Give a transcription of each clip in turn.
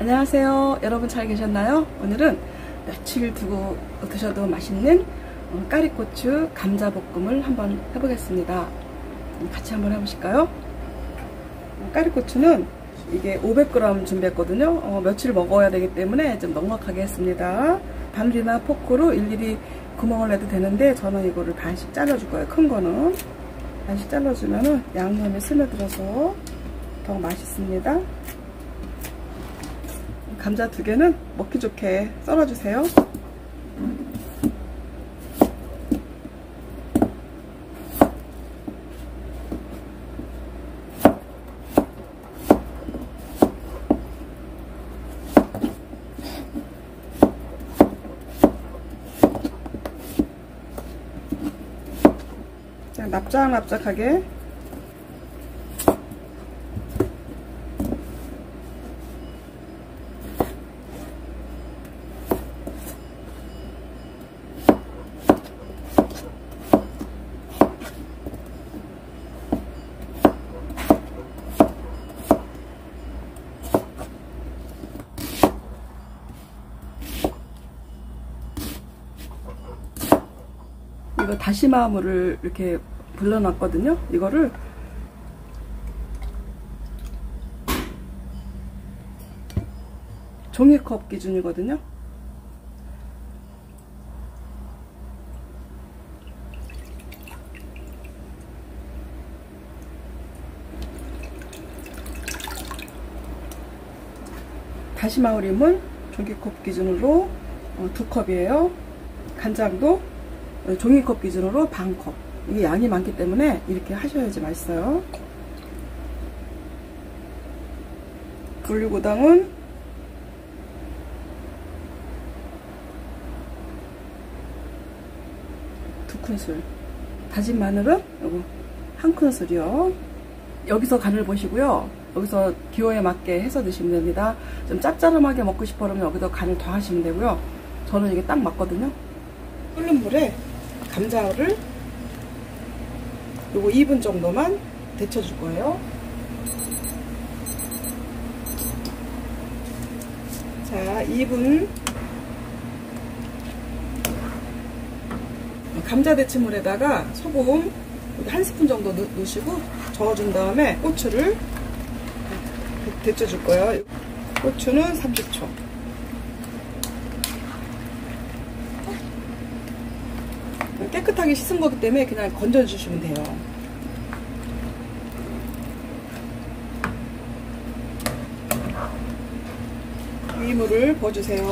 안녕하세요. 여러분 잘 계셨나요? 오늘은 며칠 두고 드셔도 맛있는 어, 까리고추 감자볶음을 한번 해보겠습니다. 같이 한번 해보실까요? 어, 까리고추는 이게 500g 준비했거든요. 어, 며칠 먹어야 되기 때문에 좀 넉넉하게 했습니다. 바늘이나 포크로 일일이 구멍을 내도 되는데 저는 이거를 반씩 잘라줄 거예요. 큰 거는. 반씩 잘라주면은 양념이 스며들어서 더 맛있습니다. 감자 두 개는 먹기 좋게 썰어주세요. 납작납작하게 이거 다시마 물을 이렇게 불러놨거든요. 이거를 종이컵 기준이거든요. 다시마 우림은 종이컵 기준으로 어, 두 컵이에요. 간장도 종이컵 기준으로 반 컵. 이게 양이 많기 때문에 이렇게 하셔야지 맛있어요. 분류고당은 두 큰술. 다진 마늘은 요거 한 큰술이요. 여기서 간을 보시고요. 여기서 기호에 맞게 해서 드시면 됩니다. 좀 짭짤하게 먹고 싶어 그러면 여기서 간을 더 하시면 되고요. 저는 이게 딱 맞거든요. 끓는 물에 감자를 요거 2분 정도만 데쳐줄 거예요. 자, 2분 감자 데치물에다가 소금 한 스푼 정도 넣, 으시고 저어준 다음에 고추를 데쳐줄 거예요. 고추는 30초. 깨끗하게 씻은 거기 때문에 그냥 건져주시면 돼요. 이 물을 부어주세요.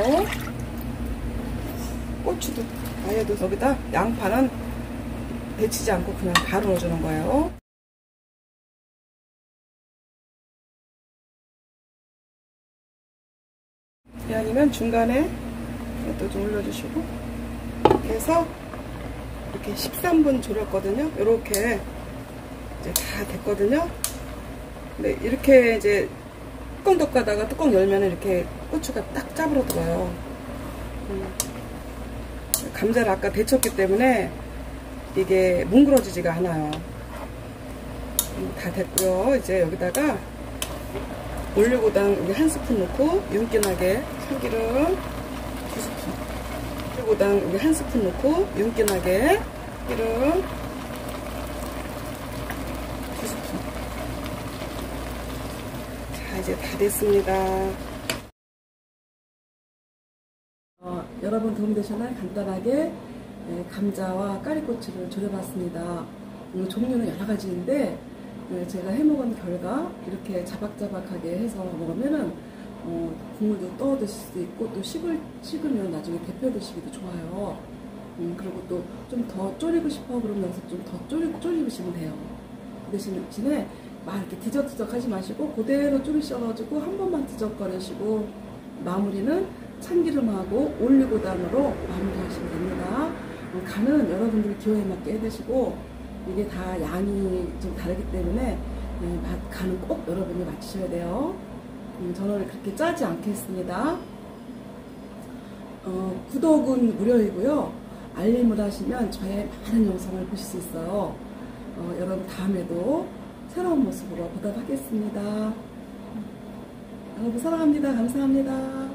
고추도 아예도 여기다 양파는 데치지 않고 그냥 바로 넣어주는 거예요. 아니면 중간에 또 좀 올려주시고 해서 이렇게 13분 졸였거든요. 이렇게 이제 다 됐거든요. 네, 이렇게 이제 뚜껑 덮가다가 뚜껑 열면 이렇게 고추가 딱 짜부러 들어요. 음. 감자를 아까 데쳤기 때문에 이게 뭉그러지지가 않아요. 음, 다 됐고요. 이제 여기다가 올리고당 한 스푼 넣고 윤기나게 참기름 두 스푼 올리고당 여기 한 스푼 넣고 윤기나게 기름 두 스푼. 자 이제 다 됐습니다. 어, 여러분 도움되셨나요? 간단하게 네, 감자와 까리고추를 졸여봤습니다. 음, 종류는 여러 가지인데 네, 제가 해먹은 결과 이렇게 자박자박하게 해서 먹으면은 어, 국물도 떠 드실 수 있고 또 식을, 식으면 나중에 데펴 드시기도 좋아요. 음, 그리고 또 좀 더 졸이고 싶어 그러면 여기서 좀 더 졸이, 졸이시면 돼요. 그 대신에 막 이렇게 뒤적뒤적 하지 마시고 그대로 졸이셔가지고 한 번만 뒤적거리시고 마무리는 참기름하고 올리고당으로 마무리하시면 됩니다. 어, 간은 여러분들이 기호에 맞게 해드시고 이게 다 양이 좀 다르기 때문에 네, 간은 꼭 여러분이 맞추셔야 돼요. 음, 저는 그렇게 짜지 않겠습니다. 어, 구독은 무료이고요. 알림을 하시면 저의 많은 영상을 보실 수 있어요. 어, 여러분 다음에도 새로운 모습으로 보답하겠습니다. 여러분 사랑합니다. 감사합니다.